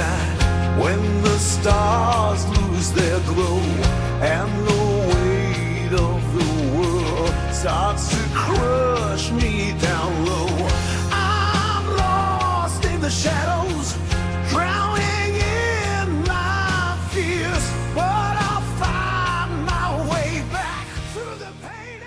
sky when the stars lose their glow and the weight of the world starts to crush me down low. I'm lost in the shadow.